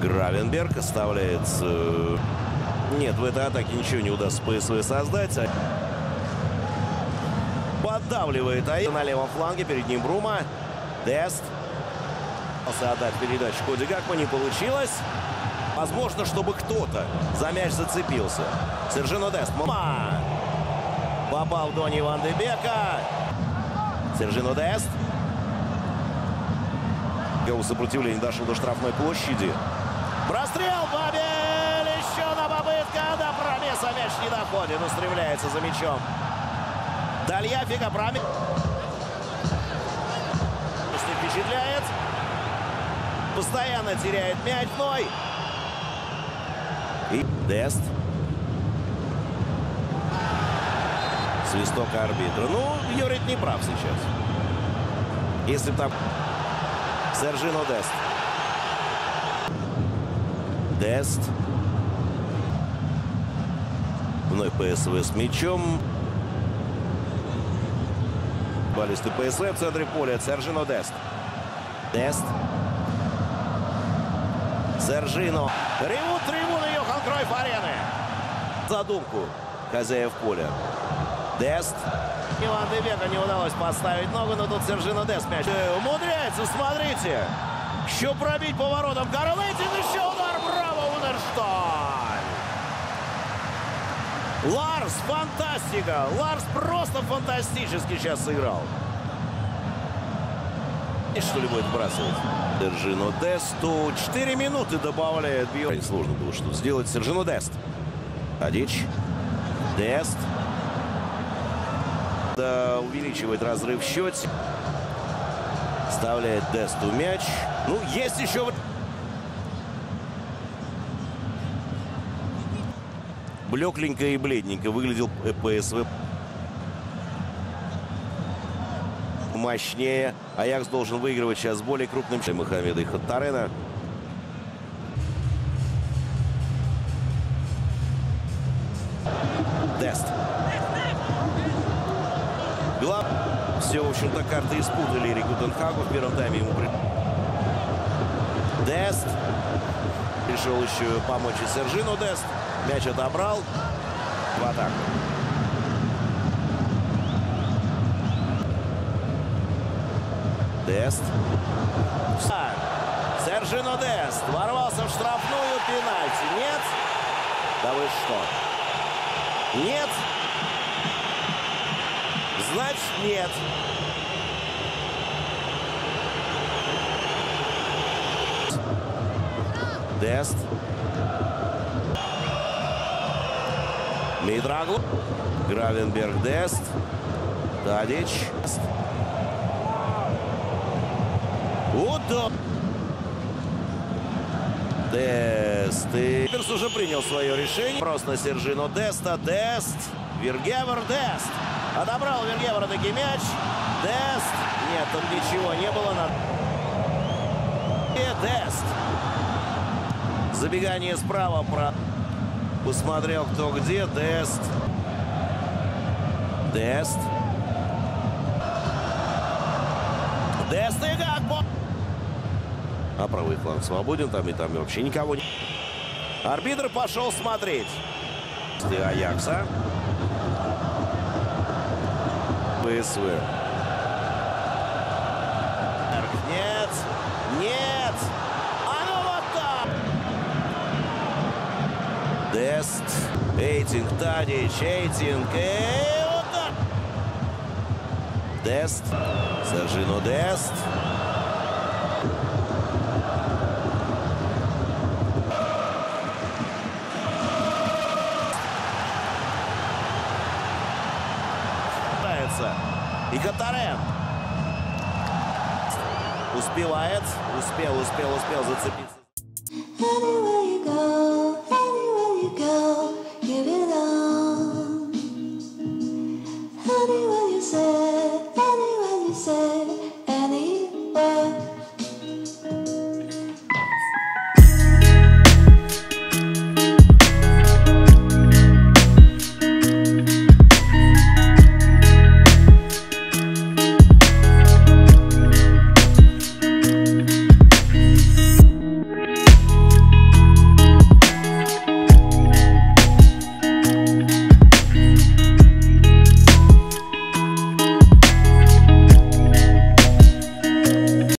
Гравенберг оставляет... э, Нет, в этой атаке ничего не удастся ПСВ создать. Поддавливает Аид на левом фланге. Перед ним Брума. Дест. Отдать передачу Коди Гакма. Не получилось. Возможно, чтобы кто-то за мяч зацепился. Сержино Дест. Мама! Попал Дони Ван де Бека. Сержино Дест. Его сопротивление дошел до штрафной площади. Прострел Бабель! Еще одна попытка. До промеса мяч не доходит. Устремляется за мячом. Дальяфига промес. Не впечатляет. Постоянно теряет мяч. Ной. И Дест. Свисток арбитра. Ну, Юрит не прав сейчас. Если бы там... Сержино Дест. Дест. Вновь ПСВ с мячом. Баллисты ПСВ в центре поля. Сержино Дест. Дест. Сержино. Ревут трибуны Йохан Кройф арены. Задумку хозяев поля. Дест. Иван Дебека не удалось поставить ногу, но тут Сержино Дест мяч. Э, Умудряется, смотрите. Еще пробить поворотом. Карлетин, еще удар. Браво, Унершталь. Ларс, фантастика. Ларс просто фантастически сейчас сыграл. И что ли будет вбрасывать? Сержино Десту 4 минуты добавляет. Бьет. Сложно было что сделать. Сержино Дест. Адич. Дест. Да, увеличивает разрыв в счете. Вставляет Десту мяч. Ну, есть еще... вот- Блекленько и бледненько выглядел ПСВ. Мощнее. Аякс должен выигрывать сейчас более крупным... Мохаммеда и Хаттарена. Дест. Глав... Все, в общем-то, карты испутали Рику Денхагу. В первом тайме ему... Дест. Решил еще помочь и Сержину Дест. Мяч отобрал. В атаку. Дест. Сержино Дест ворвался в штрафную пенальти. Нет? Да вы что? Нет? Значит, нет. Дест. Мидраглу. Гравенберг Дест. Тадич. Удо. Дест. И Перс уже принял свое решение. Просто Сержино Деста. Дест. Вергевер Дест. Отобрал Вергевер таки мяч. Дест. Нет, там ничего не было. На... И Дест. Забегание справа. Про... Посмотрел, кто где. Дест. Дест. Дест и Гакбо. А правый фланг свободен. Там и там и вообще никого не... Арбитр пошел смотреть. Аякса. ПСВ. Нет. Нет. А ну вот так. Дест. Эйтинг, Тадич, Эйтинг. И вот так. Дест. Сержино Дест. Нравится. И Катарен. Успевает. Успел, успел, успел зацепиться.